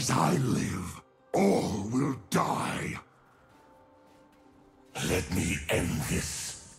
As I live, all will die. Let me end this.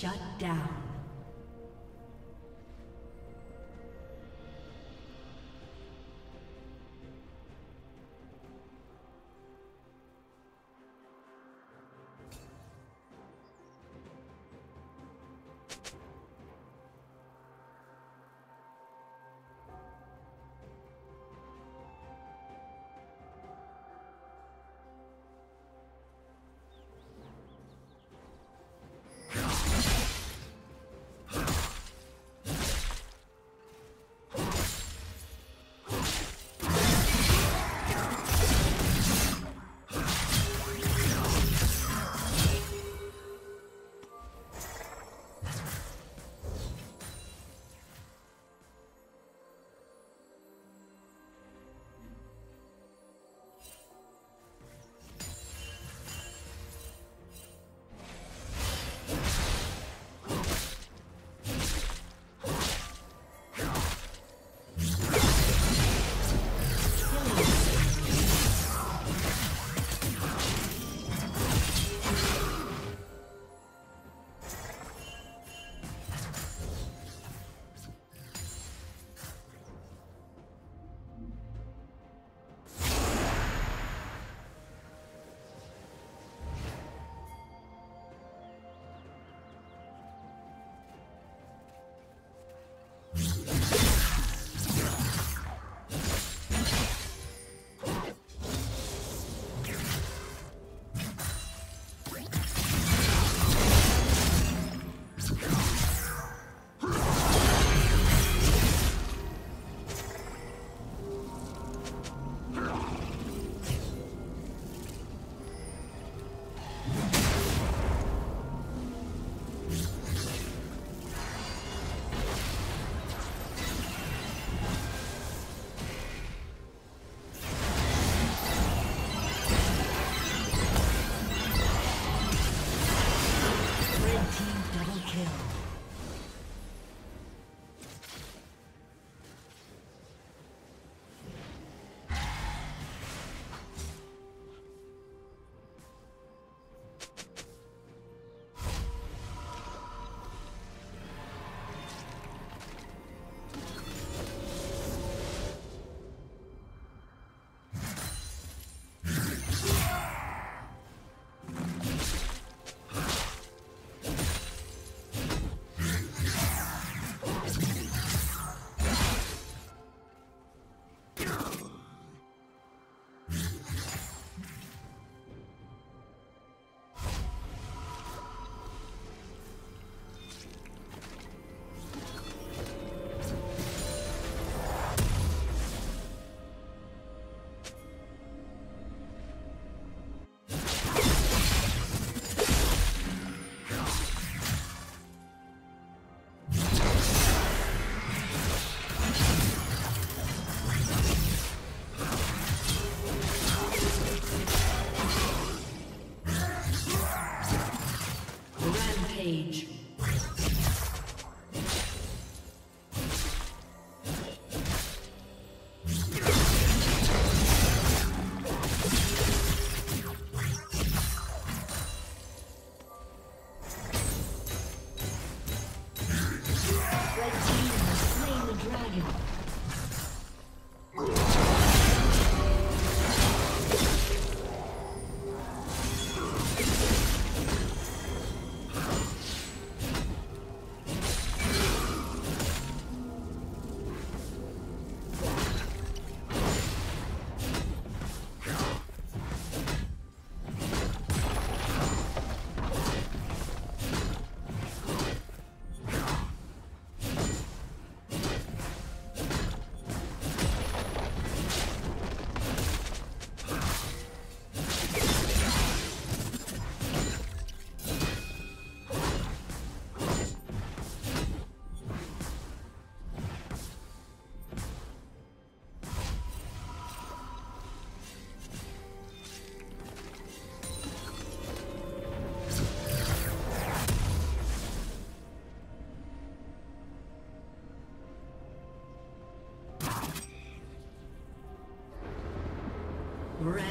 Shut down.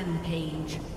Rampage.